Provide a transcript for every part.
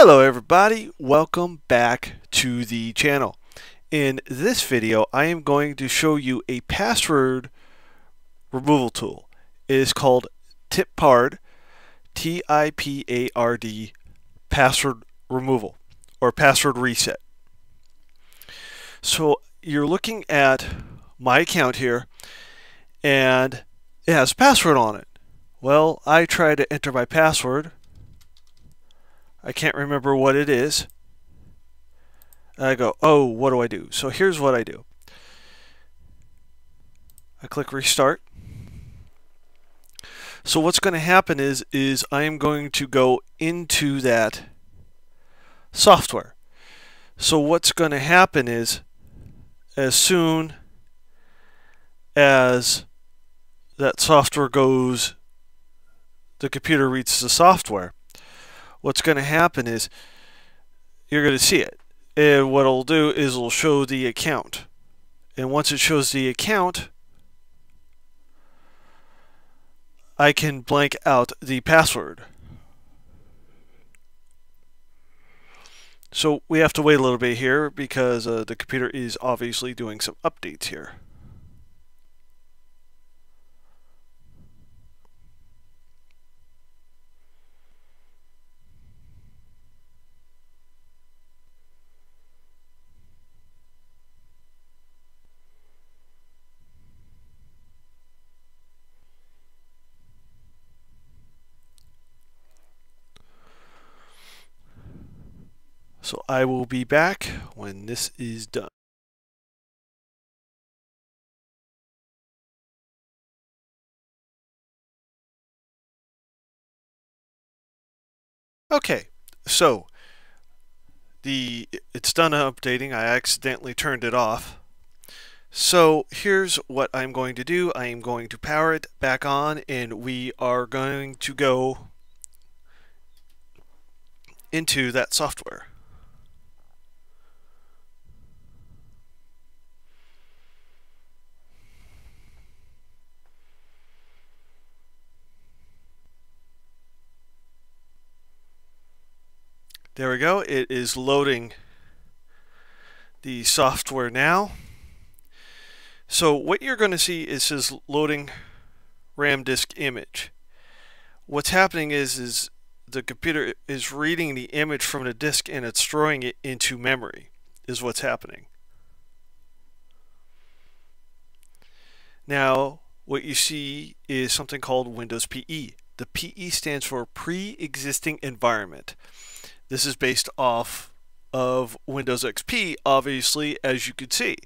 Hello everybody, welcome back to the channel. In this video I am going to show you a password removal tool. It is called TIPARD, T-I-P-A-R-D, password removal or password reset. So you're looking at my account here and it has a password on it. Well, I try to enter my password I can't remember what it is. I go, oh, what do I do? So here's what I do. I click restart. So what's going to happen is, is I am going to go into that software. So what's going to happen is, as soon as that software goes, the computer reads the software, what's going to happen is you're going to see it. And what it'll do is it'll show the account. And once it shows the account, I can blank out the password. So we have to wait a little bit here because uh, the computer is obviously doing some updates here. So I will be back when this is done. Okay, so the it's done updating. I accidentally turned it off. So here's what I'm going to do. I am going to power it back on and we are going to go into that software. There we go. It is loading the software now. So what you're going to see is says loading RAM disk image. What's happening is is the computer is reading the image from the disk and it's throwing it into memory is what's happening. Now what you see is something called Windows PE. The PE stands for pre-existing environment. This is based off of Windows XP, obviously, as you can see.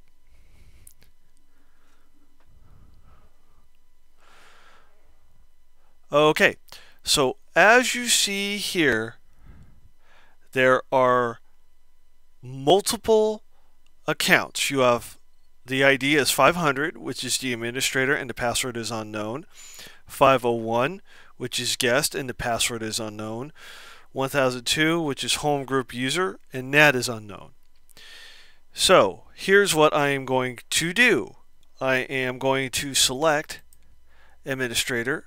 Okay, so as you see here, there are multiple accounts. You have the ID is 500, which is the administrator, and the password is unknown. 501, which is guest, and the password is unknown. 1002, which is home group user, and NAT is unknown. So here's what I am going to do. I am going to select administrator,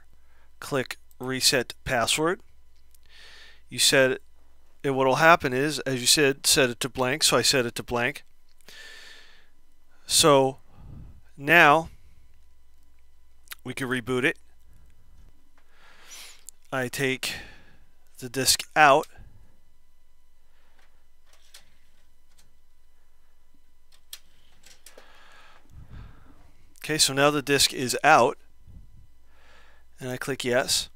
click reset password. You set and what will happen is, as you said, set it to blank, so I set it to blank. So now we can reboot it. I take the disk out. Okay, so now the disk is out, and I click yes.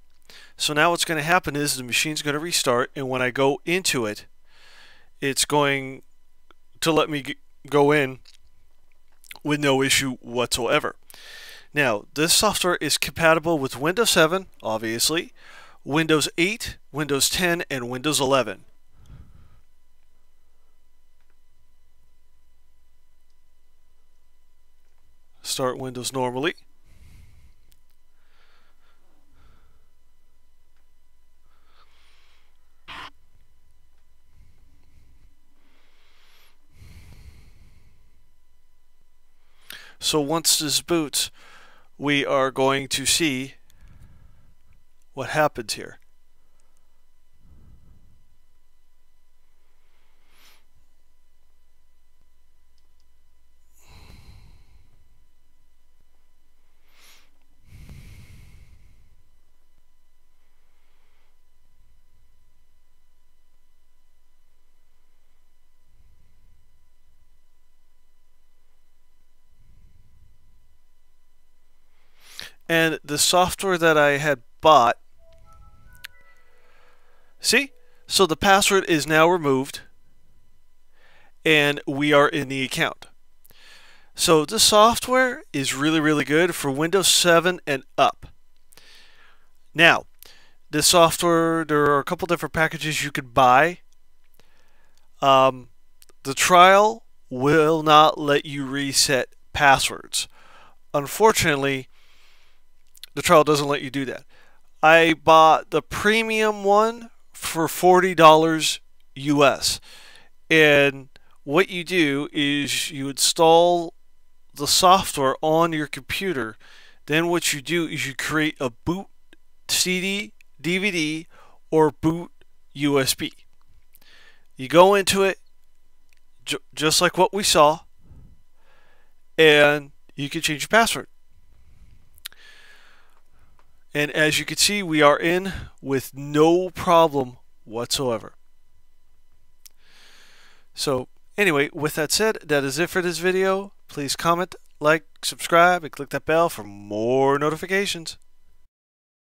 So now what's going to happen is the machine's going to restart, and when I go into it, it's going to let me go in with no issue whatsoever. Now, this software is compatible with Windows 7, obviously, Windows 8, Windows 10, and Windows 11. Start Windows normally. So once this boots, we are going to see what happens here. and the software that I had bought see? So the password is now removed and we are in the account. So this software is really really good for Windows 7 and up. Now this software there are a couple different packages you could buy. Um, the trial will not let you reset passwords. Unfortunately the trial doesn't let you do that. I bought the premium one for $40 US. And what you do is you install the software on your computer. Then what you do is you create a boot CD, DVD, or boot USB. You go into it just like what we saw, and you can change your password. And as you can see, we are in with no problem whatsoever. So anyway, with that said, that is it for this video. Please comment, like, subscribe, and click that bell for more notifications.